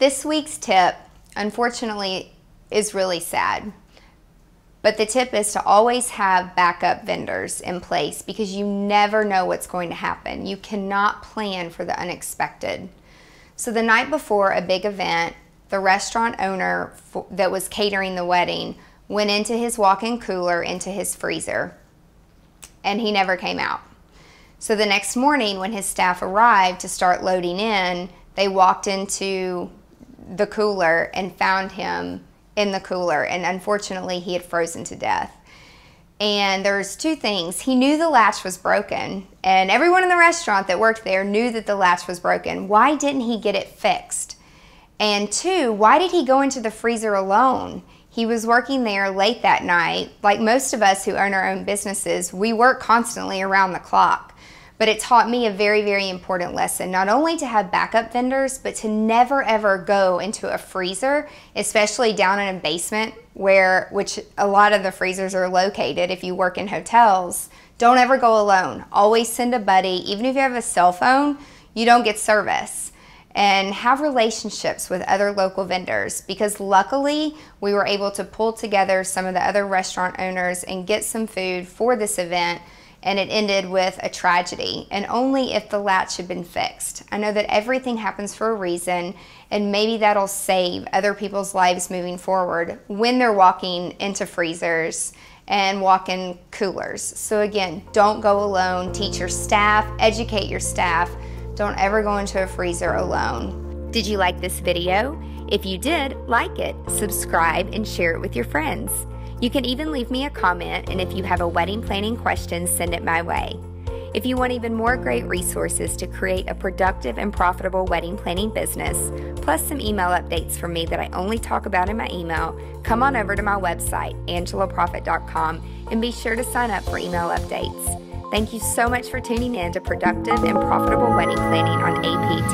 This week's tip, unfortunately, is really sad. But the tip is to always have backup vendors in place because you never know what's going to happen. You cannot plan for the unexpected. So the night before a big event, the restaurant owner that was catering the wedding went into his walk-in cooler into his freezer and he never came out. So the next morning when his staff arrived to start loading in, they walked into the cooler and found him in the cooler. And unfortunately, he had frozen to death. And there's two things. He knew the latch was broken, and everyone in the restaurant that worked there knew that the latch was broken. Why didn't he get it fixed? And two, why did he go into the freezer alone? He was working there late that night. Like most of us who own our own businesses, we work constantly around the clock. But it taught me a very, very important lesson, not only to have backup vendors, but to never ever go into a freezer, especially down in a basement where, which a lot of the freezers are located if you work in hotels. Don't ever go alone. Always send a buddy. Even if you have a cell phone, you don't get service and have relationships with other local vendors because luckily we were able to pull together some of the other restaurant owners and get some food for this event and it ended with a tragedy, and only if the latch had been fixed. I know that everything happens for a reason, and maybe that'll save other people's lives moving forward when they're walking into freezers and walk in coolers. So, again, don't go alone. Teach your staff, educate your staff. Don't ever go into a freezer alone. Did you like this video? If you did, like it, subscribe, and share it with your friends. You can even leave me a comment, and if you have a wedding planning question, send it my way. If you want even more great resources to create a productive and profitable wedding planning business, plus some email updates from me that I only talk about in my email, come on over to my website, angelaproffitt.com, and be sure to sign up for email updates. Thank you so much for tuning in to Productive and Profitable Wedding Planning on APTV.